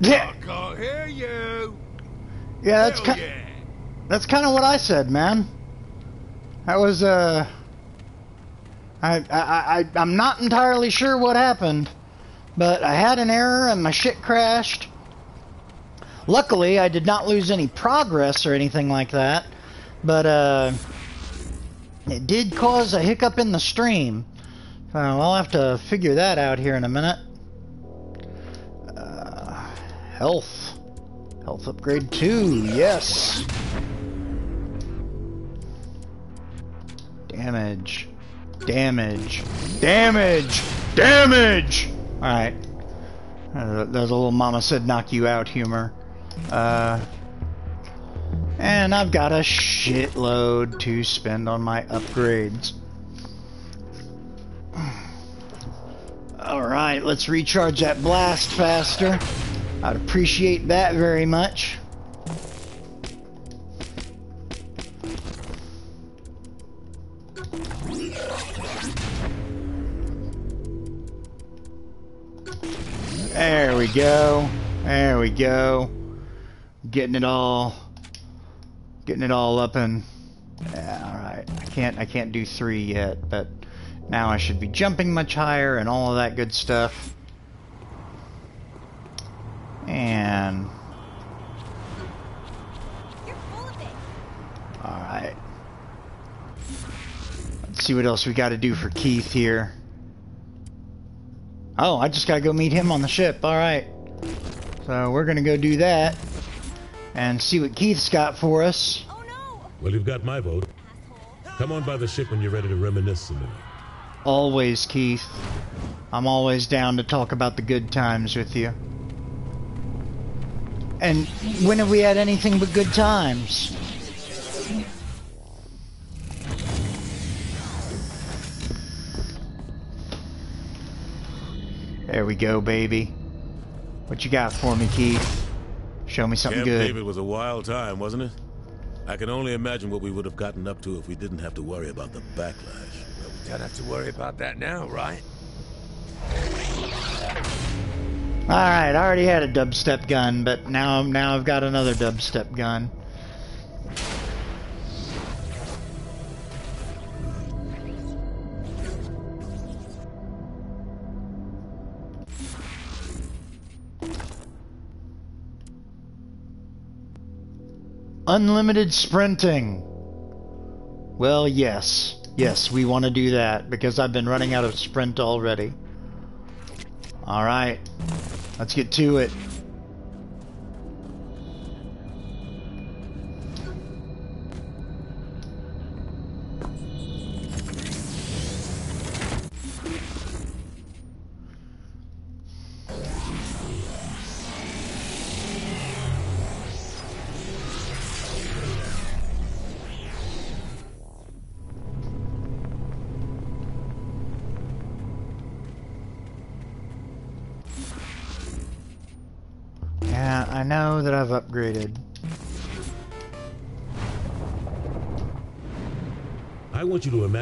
Yeah. I can't hear you. Yeah, that's Hell ki- yeah. that's kind of what I said, man. That was uh, I, I I I'm not entirely sure what happened, but I had an error and my shit crashed. Luckily, I did not lose any progress or anything like that, but uh, it did cause a hiccup in the stream. So I'll have to figure that out here in a minute. Health. Health upgrade 2, yes. Damage. Damage. Damage! Damage! Alright. Uh, there's a little mama said knock you out humor. Uh, and I've got a shitload to spend on my upgrades. Alright, let's recharge that blast faster. I'd appreciate that very much. There we go. There we go. Getting it all getting it all up and yeah, all right. I can't I can't do 3 yet, but now I should be jumping much higher and all of that good stuff. And You're full of it. Alright. Let's see what else we got to do for Keith here. Oh, I just got to go meet him on the ship. Alright. So we're going to go do that. And see what Keith's got for us. Oh no! Well, you've got my vote. Come on by the ship when you're ready to reminisce a minute. Always, Keith. I'm always down to talk about the good times with you. And when have we had anything but good times? There we go, baby. What you got for me, Keith? Show me something Camp good. David was a wild time, wasn't it? I can only imagine what we would have gotten up to if we didn't have to worry about the backlash. Well, We don't have to worry about that now, right? Alright, I already had a dubstep gun, but now now I've got another dubstep gun. Unlimited sprinting. Well, yes. Yes, we want to do that because I've been running out of sprint already. Alright. Let's get to it.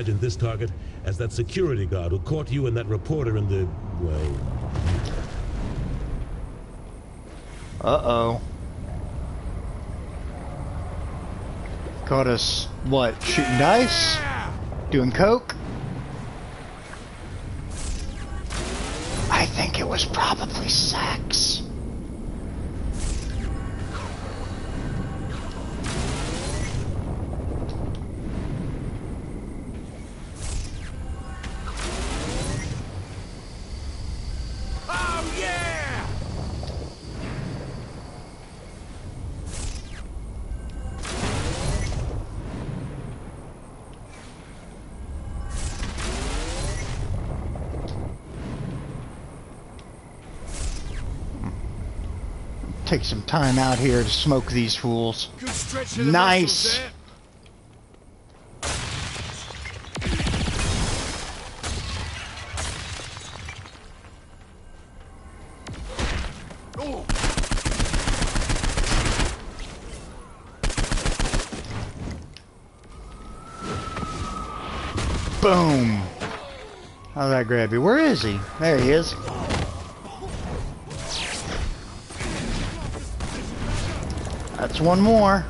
Imagine this target as that security guard who caught you and that reporter in the, well, Uh-oh. Caught us, what, shooting dice? Doing coke? I think it was probably sex. Take some time out here to smoke these fools. Good stretch of the Nice. Boom! How'd that grab you? Where is he? There he is. That's one more.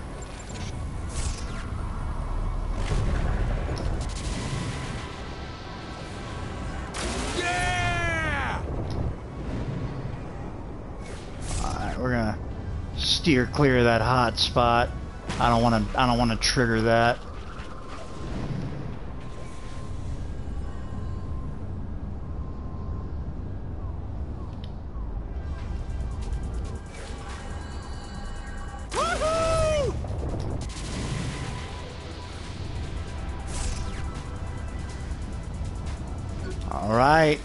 Yeah! Alright, we're gonna steer clear of that hot spot. I don't wanna I don't wanna trigger that. Alright.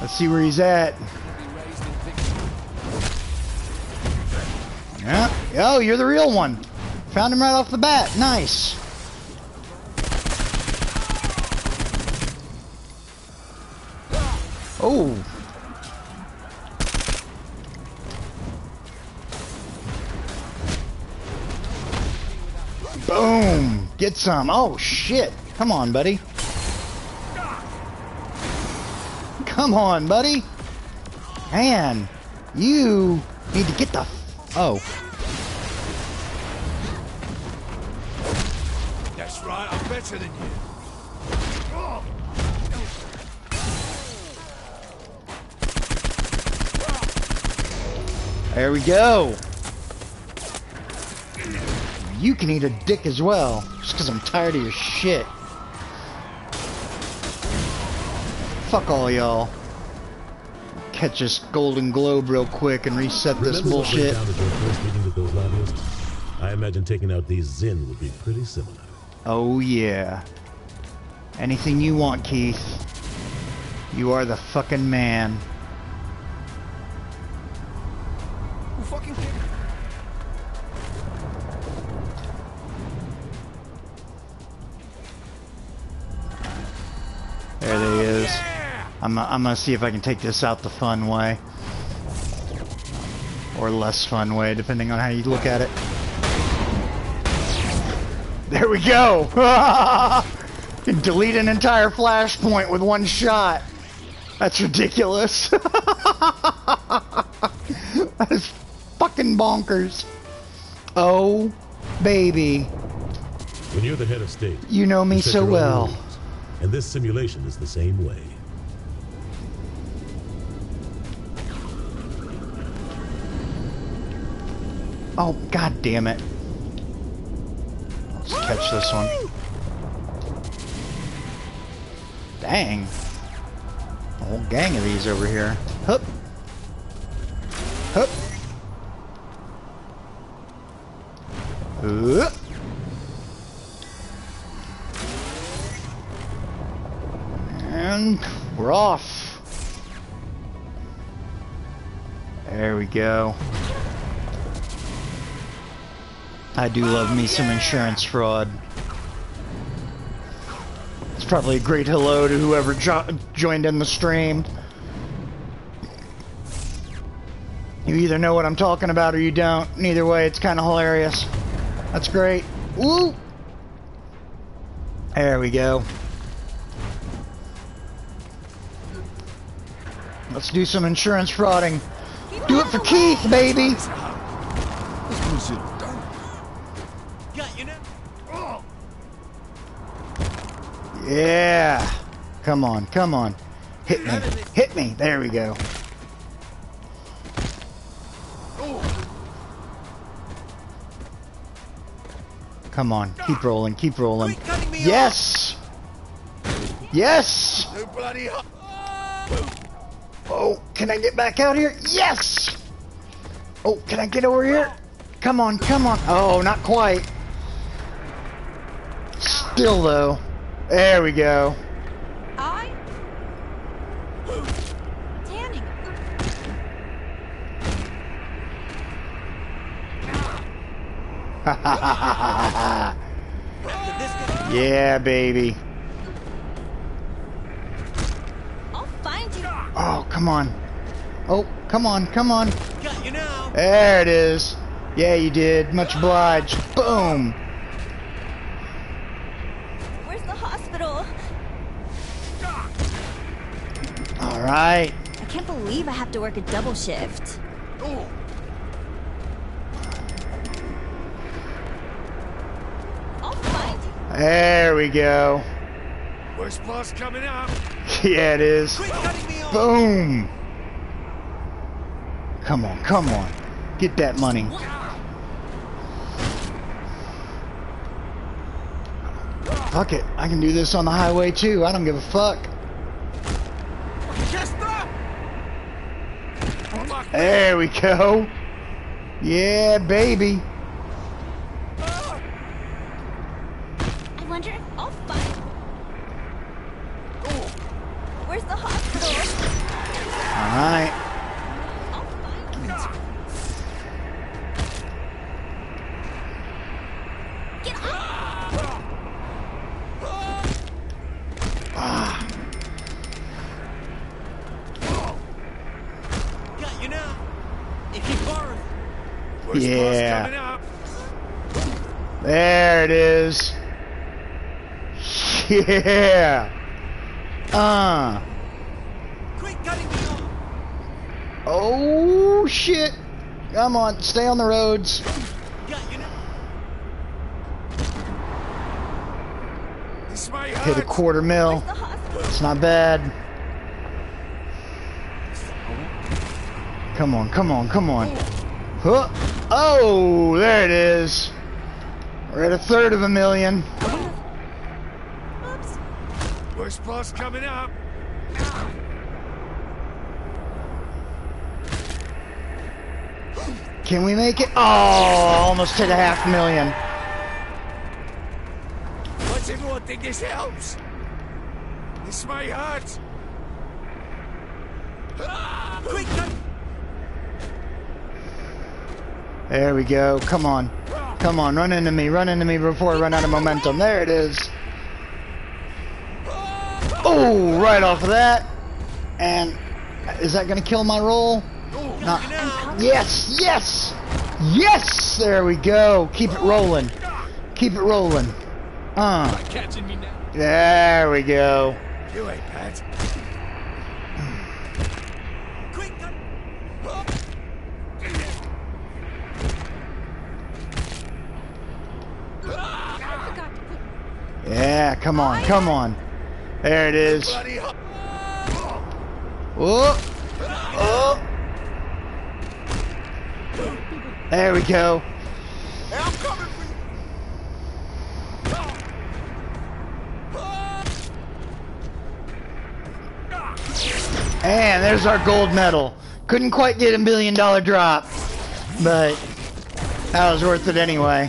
Let's see where he's at. Yeah. Oh, you're the real one. Found him right off the bat. Nice. Oh. Boom. Get some. Oh, shit. Come on, buddy. Come on, buddy. Man, you need to get the. Oh. That's right, I'm better than you. There we go. You can eat a dick as well, just because I'm tired of your shit. Fuck all y'all. Catch this golden globe real quick and reset this Remember the bullshit. breakdown at your first meeting with those lobbyists? I imagine taking out these Zin would be pretty similar. Oh yeah. Anything you want, Keith. You are the fucking man. I'm, uh, I'm gonna see if I can take this out the fun way. Or less fun way, depending on how you look at it. There we go! can delete an entire flashpoint with one shot. That's ridiculous. that is fucking bonkers. Oh, baby. When you're the head of state, You know me you so well. rules. And this simulation is the same way. Oh, god damn it. Let's catch this one. Dang. A whole gang of these over here. Hup. Hup. Hup. And we're off. There we go. I do love me some insurance fraud. It's probably a great hello to whoever jo joined in the stream. You either know what I'm talking about or you don't. Neither way, it's kind of hilarious. That's great. Woo! There we go. Let's do some insurance frauding. Do it for Keith, baby! Yeah. Come on, come on. Hit me. Hit me. There we go. Come on. Keep rolling. Keep rolling. Quit cutting me Yes. Yes. No bloody hell. Oh, can I get back out here? Yes. Oh, can I get over here? Come on, come on. Oh, not quite. Still though. There we go. I? Tanning. After yeah, baby. I'll find you. Oh, come on. Oh, come on, come on. got you now. There it is. Yeah, you did. Much obliged. Boom. right. I can't believe I have to work a double shift. There we go. Where's boss coming up. yeah, it is. Boom. Come on, come on. Get that money. Fuck it. I can do this on the highway too. I don't give a fuck. There we go. Yeah, baby. I wonder if I'll find. Where's the hospital? Alright. I'll find you. Get off! Got you now. If you borrow. Worst Yeah. part's coming up. There it is. Yeah. Uh. Quit cutting me off. Oh shit. Come on, stay on the roads. Got you. This may Hit a quarter mil. It's not bad. Come on, come on, come on. Huh. Oh, there it is. We're at a third of a million. Oops. Worst part's coming up. Can we make it? Oh, almost hit a half million. What's everyone think this helps? This may hurt. Ah, Quit cutting. There we go. Come on. Come on, run into me. Run into me before I run out of momentum. There it is. Oh, right off of that. And is that going to kill my roll? Not. Yes, yes, yes. There we go. Keep it rolling. Keep it rolling. Uh. Catching me now. There we go. You ain't Pat. Quit cutting. I forgot to put. Yeah, come on, come on. There it is. Bloody hell. Oh, oh. There we go. Hey, I'm coming for you. And there's our gold medal. Couldn't quite get a million dollar drop, but that was worth it anyway.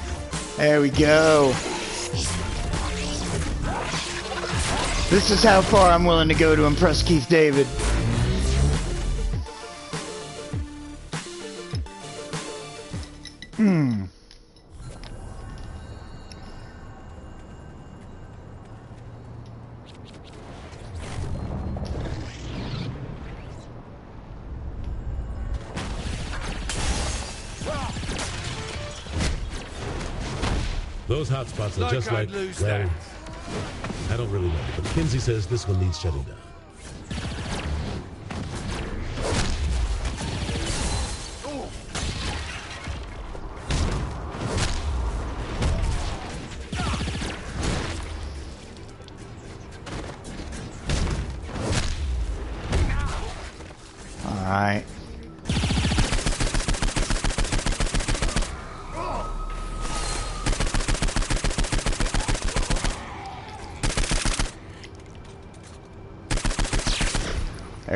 There we go. This is how far I'm willing to go to impress Keith David. Hotspots are Like just I'd like, well, that. I don't really know, but Kinsey says this one needs shutting down.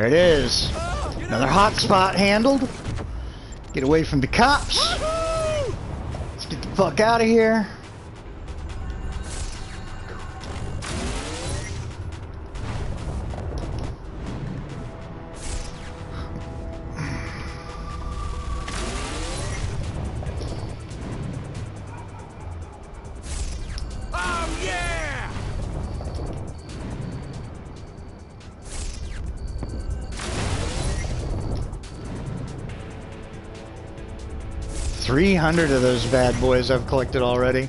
It is. Another hot spot handled. Get away from the cops. Let's get the fuck out of here. 300 of those bad boys I've collected already.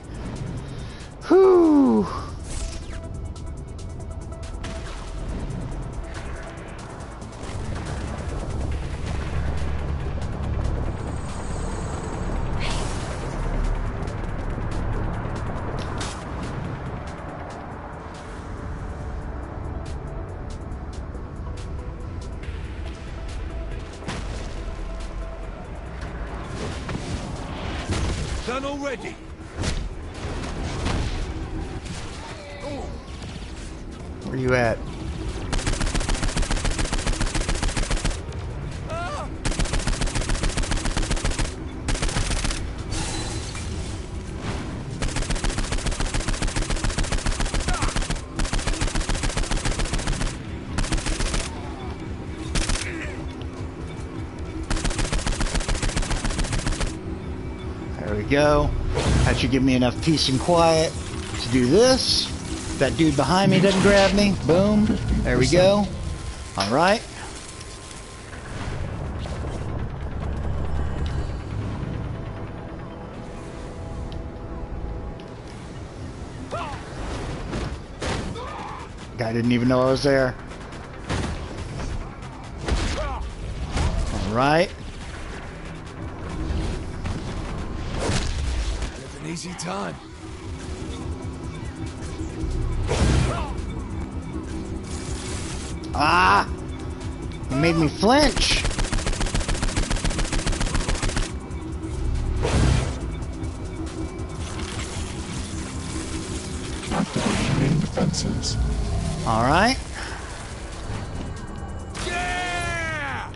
Already. Where you at? Go. That should give me enough peace and quiet to do this. That dude behind me doesn't grab me. Boom. There we go. All right. Guy didn't even know I was there. All right. Easy time. Ah! It made me flinch. Defenses. All right. Yeah!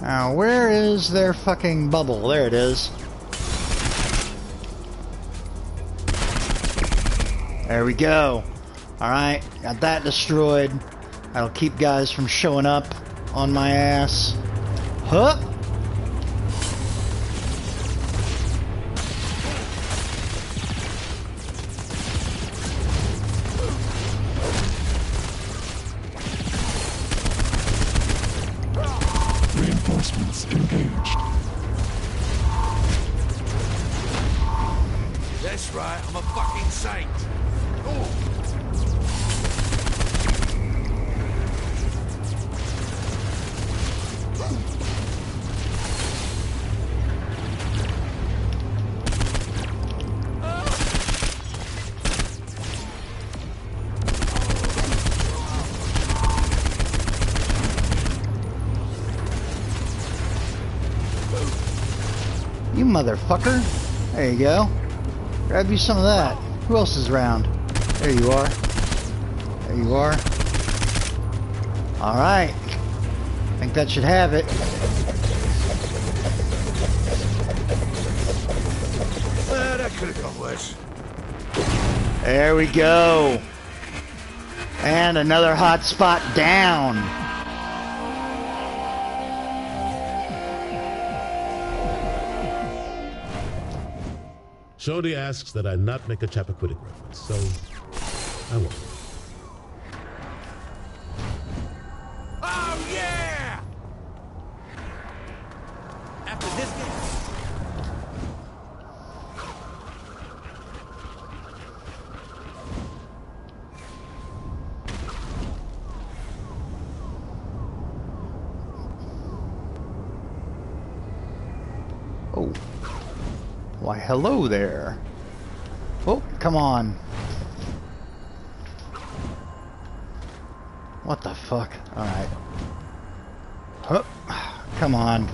Now, where is their fucking bubble? There it is. There we go. Alright, got that destroyed. That'll keep guys from showing up on my ass. Huh? You motherfucker. There you go. Grab you some of that. Who else is around? There you are. There you are. Alright. I think that should have it. that could have gone worse. There we go. And another hot spot down. Shodi asks that I not make a Chappaquiddick reference, so I won't. Oh, yeah! After this game, Oh. Why, hello there. Oh, come on. What the fuck? Alright. Hup. Oh, come on.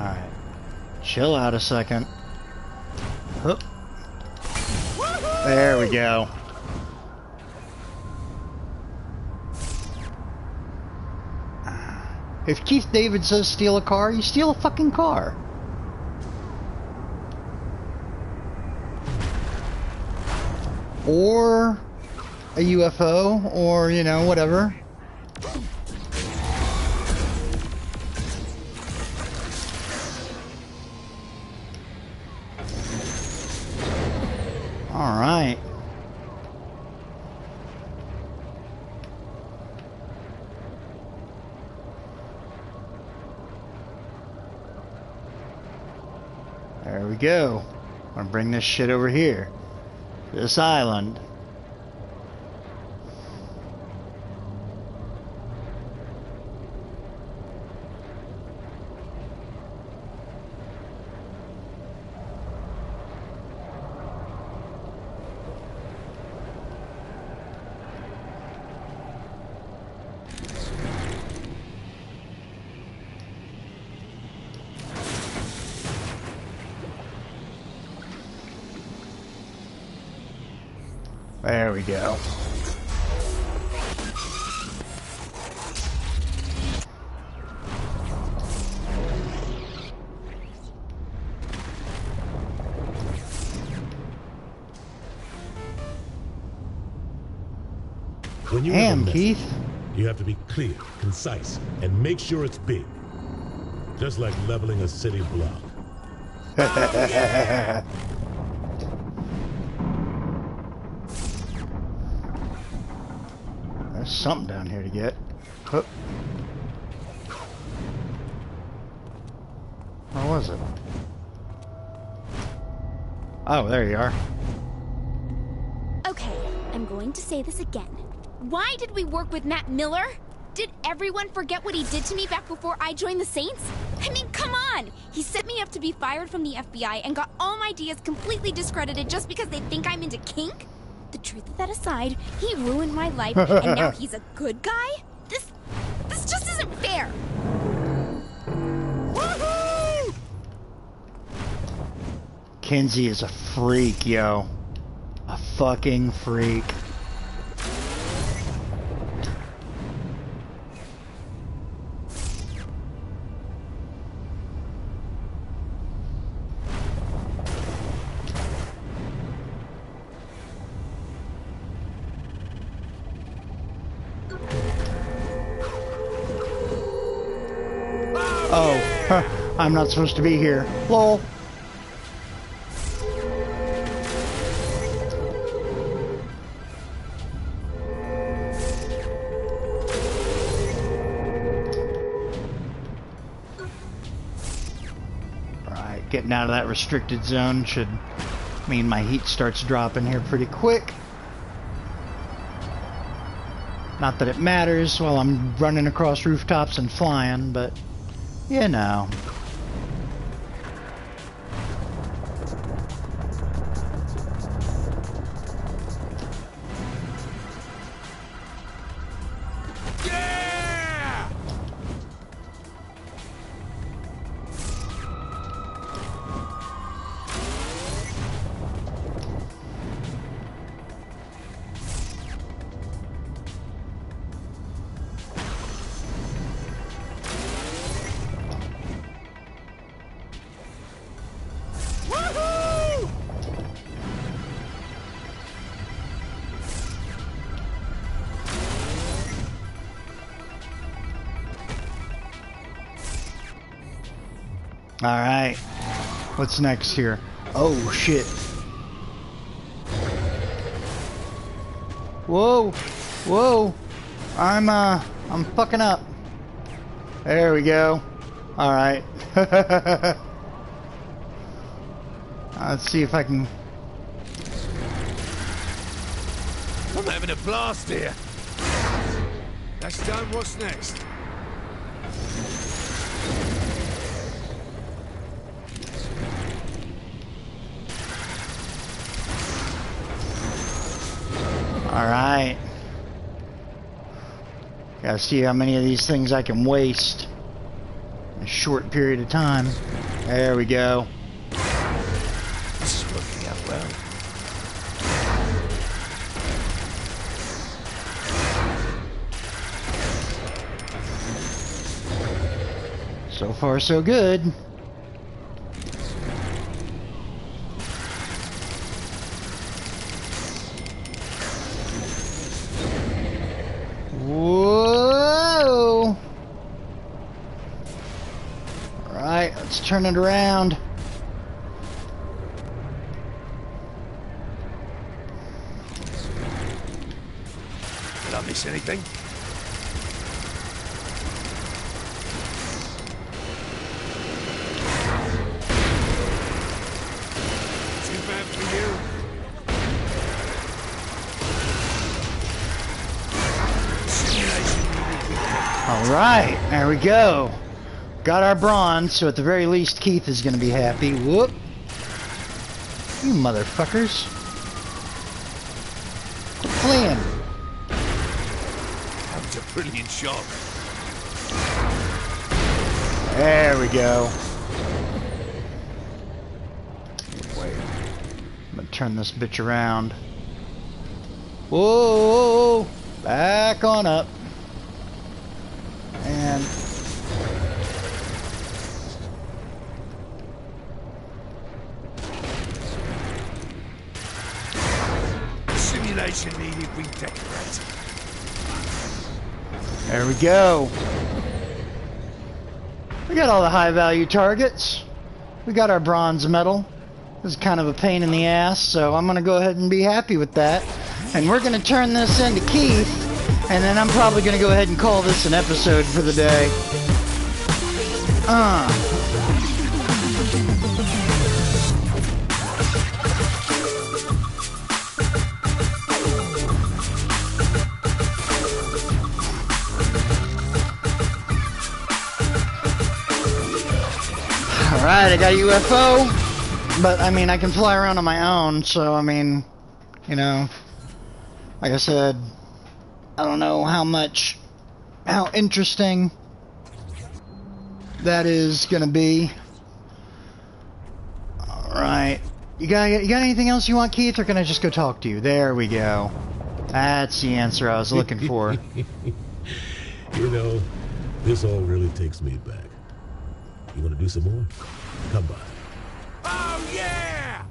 Alright. Chill out a second. Hup. There we go. If Keith David says steal a car, you steal a fucking car. Or a UFO, or, you know, whatever. Alright. There we go. I'm gonna bring this shit over here. This island. When you have Damn, message, Keith. you have to be clear, concise, and make sure it's big. Just like leveling a city block. There's something down here to get. Hup. Where was it? Oh, there you are. Okay, I'm going to say this again. Why did we work with Matt Miller? Did everyone forget what he did to me back before I joined the Saints? I mean, come on! He set me up to be fired from the FBI and got all my ideas completely discredited just because they think I'm into kink? The truth of that aside, he ruined my life and now he's a good guy? This this just isn't fair. Woohoo! Kinsey is a freak, yo. A fucking freak. I'm not supposed to be here. Lol. Alright, getting out of that restricted zone should mean my heat starts dropping here pretty quick. Not that it matters while I'm running across rooftops and flying, but you know. Alright. What's next here? Oh shit. Whoa! Whoa! I'm uh I'm fucking up. There we go. Alright. Let's see if I can I'm having a blast here. That's done. What's next? Alright. Gotta see how many of these things I can waste in a short period of time. There we go. This is working out well. So far, so good. Whoa! Alright, let's turn it around. Did I miss anything? Too bad for you. Alright, there we go. Got our bronze, so at the very least Keith is gonna be happy. Whoop. You motherfuckers. Fleeing. That was a brilliant shot. There we go. Wait. I'm gonna turn this bitch around. Whoa, back on up. And Needed redecorating. there we go. We got all the high value targets. We got our bronze medal. This is kind of a pain in the ass, so I'm gonna go ahead and be happy with that. And we're gonna turn this into Keith, and then I'm probably gonna go ahead and call this an episode for the day. Uh. Got a UFO, but I mean, I can fly around on my own, so I mean, you know, like I said, I don't know how much, how interesting that is gonna be. Alright, you got, you got anything else you want, Keith, or can I just go talk to you? There we go. That's the answer I was looking for. You know, this all really takes me back. You want to do some more? Come by. Oh yeah!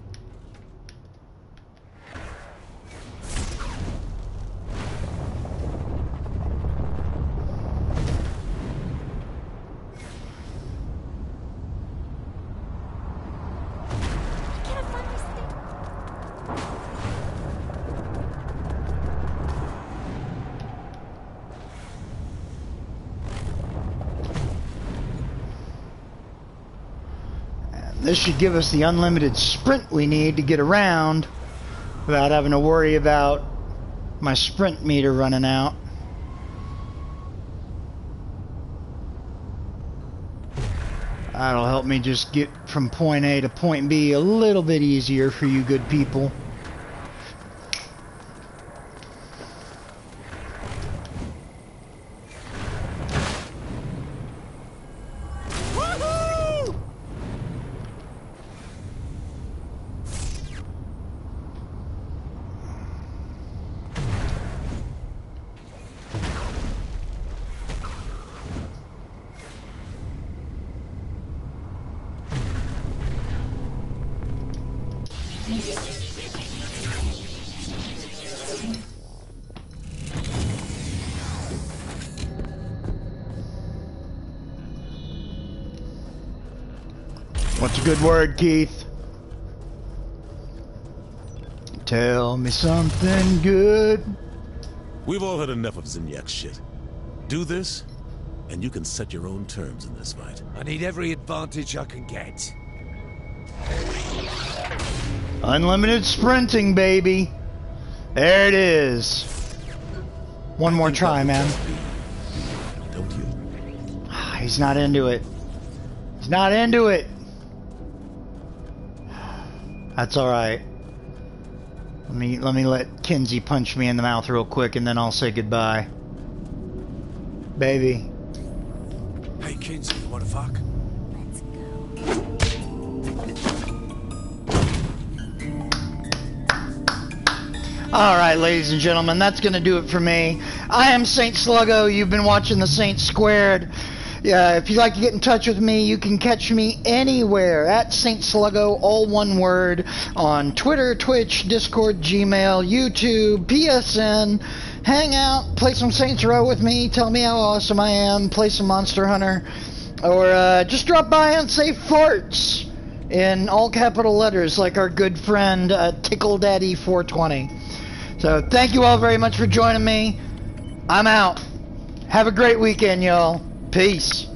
This should give us the unlimited sprint we need to get around without having to worry about my sprint meter running out. That'll help me just get from point A to point B a little bit easier for you good people. What's a good word, Keith? Tell me something good. We've all had enough of Zinyak shit. Do this, and you can set your own terms in this fight. I need every advantage I can get. Unlimited sprinting, baby. There it is. One more try, man. Don't you? Ah, He's not into it. He's not into it. That's all right. Let me let me let Kinsey punch me in the mouth real quick, and then I'll say goodbye. Baby. Hey, Kinsey, you wanna fuck? Let's go. All right, ladies and gentlemen, that's going to do it for me. I am Saint Sluggo. You've been watching the Saint Squared. Yeah, if you'd like to get in touch with me, you can catch me anywhere at Saint Sluggo, all one word, on Twitter, Twitch, Discord, Gmail, YouTube, PSN. Hang out, play some Saints Row with me, tell me how awesome I am, play some Monster Hunter, or uh, just drop by and say farts in all capital letters, like our good friend uh, Tickle Daddy 420. So thank you all very much for joining me. I'm out. Have a great weekend, y'all. Peace.